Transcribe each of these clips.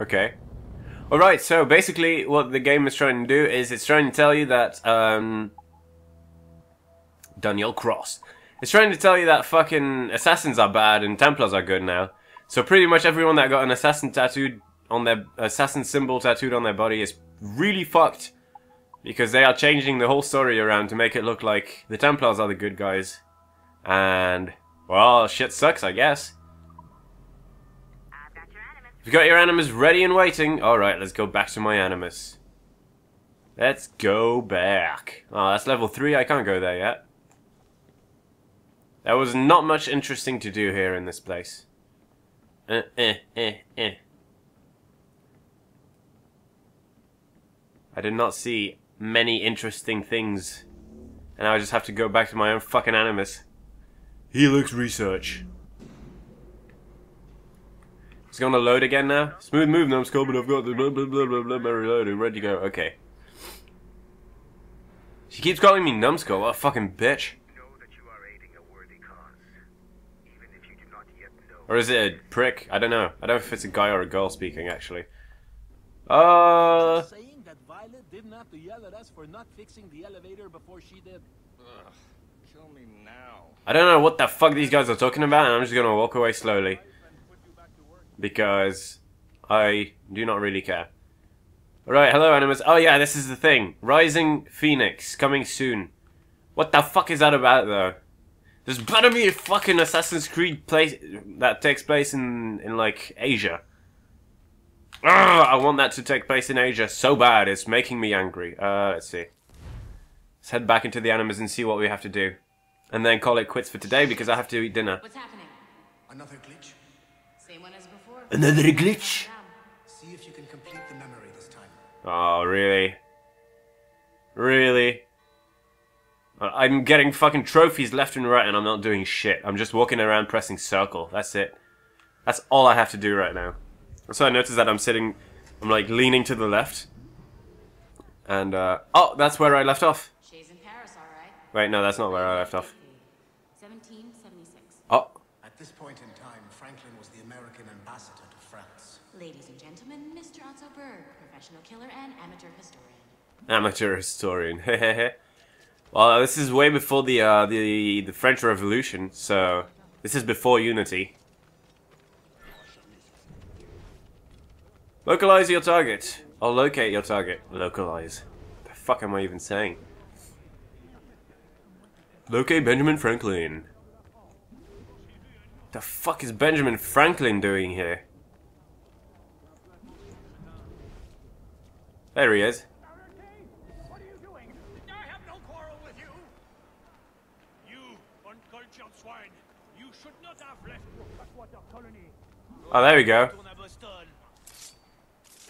Okay. Alright, so basically what the game is trying to do is it's trying to tell you that, um... Daniel Cross. It's trying to tell you that fucking assassins are bad and Templars are good now. So pretty much everyone that got an assassin tattooed on their assassin symbol tattooed on their body is really fucked. Because they are changing the whole story around to make it look like the Templars are the good guys. And, well, shit sucks, I guess. If you got your animus ready and waiting, alright, let's go back to my animus. Let's go back. Oh, that's level 3, I can't go there yet. There was not much interesting to do here in this place. Eh, eh, eh, eh. I did not see many interesting things. And I just have to go back to my own fucking animus. Helix research. It's gonna load again now. Smooth move, numbskull, but I've got the blah blah blah blah blah blah reloaded, ready to go. Okay. She keeps calling me numbskull. What a fucking bitch. Or is it a prick? I don't know. I don't know if it's a guy or a girl speaking, actually. Uh... Saying that Violet didn't have to yell at us for not fixing the elevator before she did. Ugh, kill me now. I don't know what the fuck these guys are talking about, and I'm just gonna walk away slowly. Because I do not really care. Alright, hello animals. Oh yeah, this is the thing. Rising Phoenix, coming soon. What the fuck is that about, though? There's better be a fucking Assassin's Creed place that takes place in, in like, Asia. Ugh, I want that to take place in Asia so bad, it's making me angry. Uh, let's see. Let's head back into the animus and see what we have to do. And then call it quits for today because I have to eat dinner. What's happening? Another glitch. Same one as before. Another glitch? See if you can complete the memory this time. Oh, really? Really? I- I'm getting fucking trophies left and right and I'm not doing shit. I'm just walking around pressing circle. That's it. That's all I have to do right now. So I noticed that I'm sitting, I'm like leaning to the left. And, uh, oh, that's where I left off. Shay's in Paris, all right. Wait, no, that's not where I left off. 1776. Oh, At this point in time, Franklin was the American ambassador to France. Ladies and gentlemen, Mr. Otso Berg, professional killer and amateur historian. amateur historian. well, this is way before the, uh, the, the French Revolution, so this is before Unity. Localize your target. I'll locate your target. Localize. The fuck am I even saying? Locate Benjamin Franklin. The fuck is Benjamin Franklin doing here? There he is. What are you doing? I have no quarrel with you. You, uncultured swine. You should not have left your backwater colony. Oh, there we go. To Neverstone.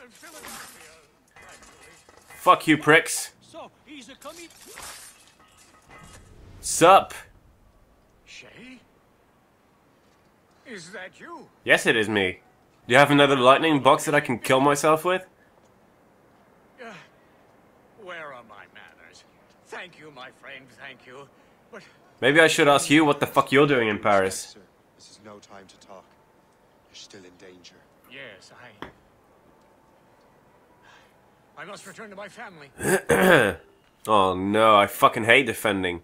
In Philadelphia, actually. Fuck you, pricks. So, he's a commit. Sup? Shay? Is that you? Yes, it is me. Do you have another lightning box that I can kill myself with? Uh, where are my manners? Thank you, my friend, thank you. But Maybe I should ask you what the fuck you're doing in Paris. Sir, this is no time to talk. You're still in danger. yes, I. I must return to my family. oh no, I fucking hate defending.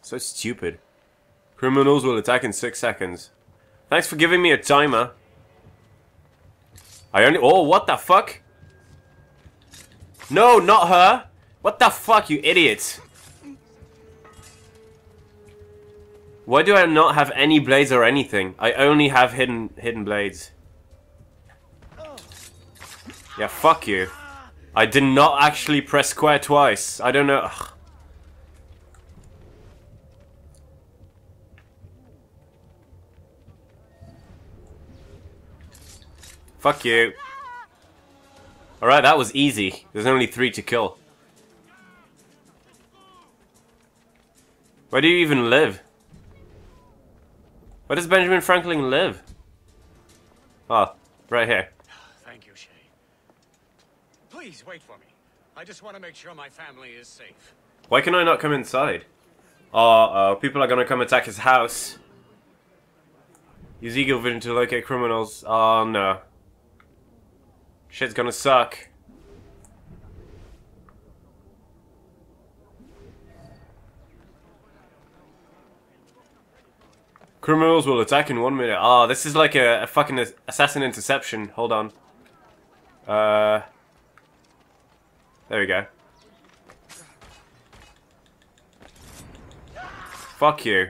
So stupid. Criminals will attack in six seconds. Thanks for giving me a timer. I only- Oh, what the fuck? No, not her! What the fuck, you idiot! Why do I not have any blades or anything? I only have hidden hidden blades. Yeah, fuck you. I did not actually press square twice. I don't know. Ugh. Fuck you. Alright, that was easy. There's only three to kill. Where do you even live? Where does Benjamin Franklin live? Oh, right here. Thank you, Shay. Please wait for me. I just want to make sure my family is safe. Why can I not come inside? Uh-oh, people are gonna come attack his house. Use eagle vision to locate criminals. Oh no. Shit's gonna suck. Criminals will attack in one minute. Oh, this is like a, a fucking assassin interception. Hold on. Uh. There we go. Fuck you.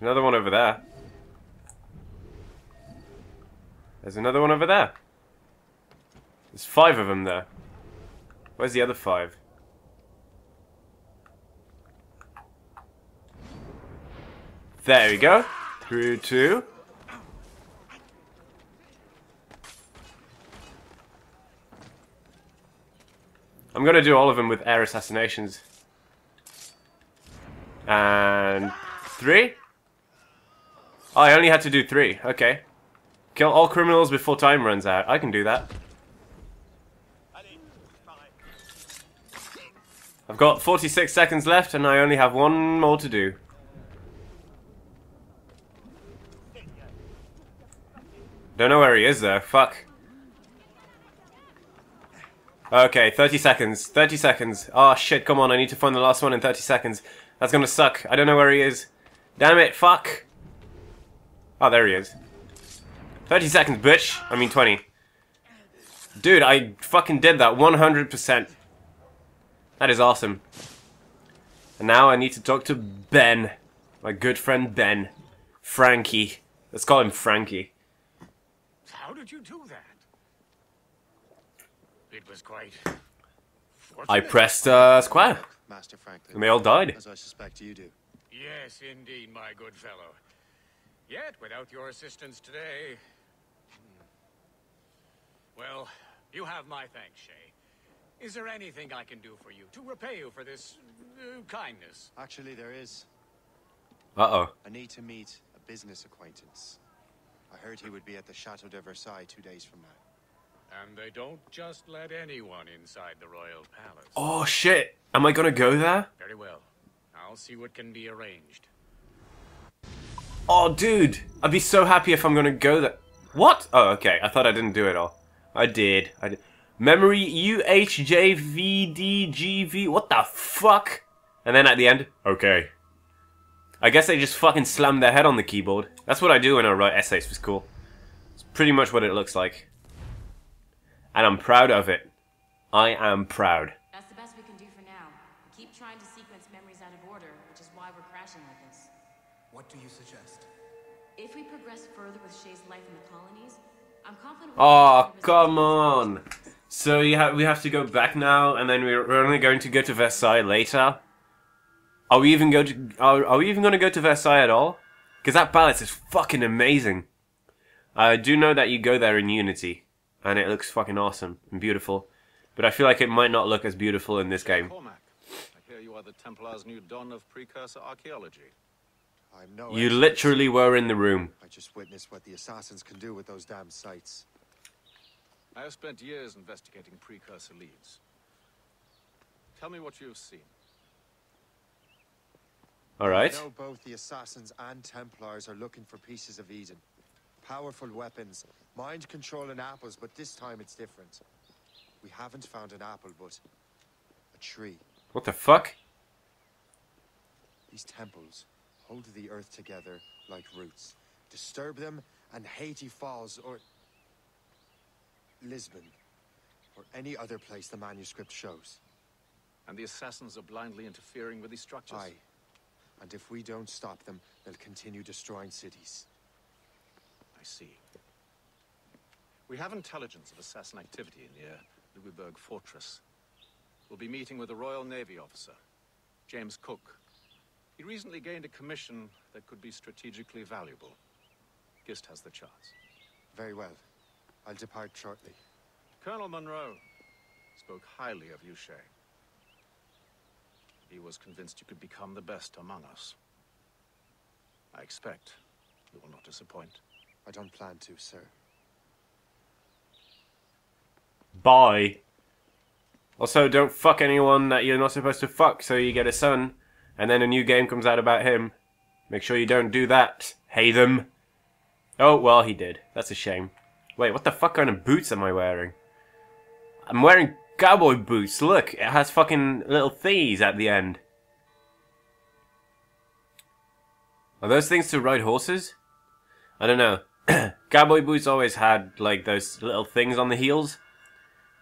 Another one over there. There's another one over there. There's five of them there. Where's the other five? There we go. Through two. I'm gonna do all of them with air assassinations. And three? Oh, I only had to do three. Okay. Kill all criminals before time runs out. I can do that. I've got 46 seconds left and I only have one more to do. Don't know where he is though. Fuck. Okay, 30 seconds. 30 seconds. Oh shit, come on, I need to find the last one in 30 seconds. That's gonna suck. I don't know where he is. Damn it, fuck. Oh, there he is. 30 seconds, bitch. I mean 20. Dude, I fucking did that 100%. That is awesome. And now I need to talk to Ben. My good friend Ben. Frankie. Let's call him Frankie. How did you do that? It was quite. I pressed uh, square. Master Franklin. And they all died. As I suspect you do. Yes, indeed, my good fellow. Yet, without your assistance today. Well, you have my thanks, Shay. Is there anything I can do for you to repay you for this uh, kindness? Actually, there is. Uh-oh. I need to meet a business acquaintance. I heard he would be at the Chateau de Versailles two days from now. And they don't just let anyone inside the royal palace. Oh shit. Am I gonna go there? Very well. I'll see what can be arranged. Oh dude. I'd be so happy if I'm gonna go there. What? Oh, okay. I thought I didn't do it all. I did. I did. Memory UHJVDGV. What the fuck? And then at the end, okay. I guess they just fucking slammed their head on the keyboard. That's what I do when I write essays for school. It's pretty much what it looks like. And I'm proud of it. I am proud. That's the best we can do for now. We keep trying to sequence memories out of order, which is why we're crashing like this. What do you suggest? If we progress further with Shay's life in the colonies, I'm confident. we'll Oh, come on. So you ha- we have to go back now, and then we're, we're only going to go to Versailles later. Are we even going to? Are, are we even going to go to Versailles at all? Because that palace is fucking amazing. I do know that you go there in Unity, and it looks fucking awesome and beautiful. But I feel like it might not look as beautiful in this game. Cormac, I hear you are the Templars' new don of precursor archaeology. I'm no You expert. literally were in the room. I just witnessed what the assassins can do with those damn sites. I have spent years investigating precursor leads. Tell me what you have seen. All right. I know both the assassins and Templars are looking for pieces of Eden. Powerful weapons, mind controlling apples, but this time it's different. We haven't found an apple, but a tree. What the fuck? These temples hold the earth together like roots. Disturb them, and Haiti falls, or Lisbon, or any other place the manuscript shows. And the assassins are blindly interfering with these structures. Aye. And if we don't stop them, they'll continue destroying cities. I see. We have intelligence of assassin activity near Louisbourg Fortress. We'll be meeting with a Royal Navy officer, James Cook. He recently gained a commission that could be strategically valuable. Gist has the charts. Very well. I'll depart shortly. Colonel Monroe spoke highly of you, Shay. He was convinced you could become the best among us. I expect you will not disappoint. I don't plan to, sir. Bye. Also, don't fuck anyone that you're not supposed to fuck, so you get a son, and then a new game comes out about him. Make sure you don't do that. pay them. Oh, well, he did. That's a shame. Wait, what the fuck kind of boots am I wearing? I'm wearing cowboy boots. Look, it has fucking little thingies at the end. Are those things to ride horses? I don't know. cowboy boots always had like those little things on the heels,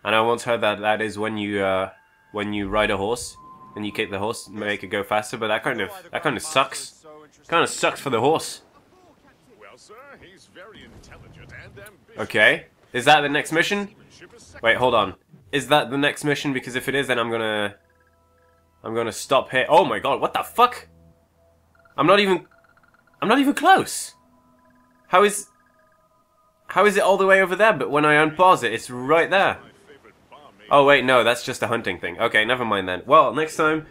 and I once heard that that is when you uh, when you ride a horse and you kick the horse, and make it go faster. But that kind of that kind of sucks. Kind of sucks for the horse. Well, sir, he's very intelligent and. Okay, is that the next mission? Wait, hold on. Is that the next mission? Because if it is, then I'm gonna I'm gonna stop here. Oh my god, what the fuck? I'm not even I'm not even close. How is how is it all the way over there? But when I unpause it, it's right there. Oh wait, no, that's just a hunting thing. Okay, never mind then. Well, next time,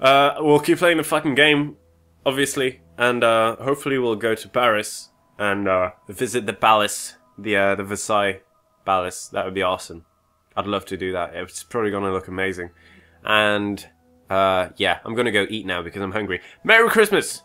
uh, we'll keep playing the fucking game, obviously, and uh, hopefully we'll go to Paris and uh, visit the palace, the uh, the Versailles palace. That would be awesome. I'd love to do that. It's probably gonna look amazing. And uh, yeah, I'm gonna go eat now because I'm hungry. Merry Christmas!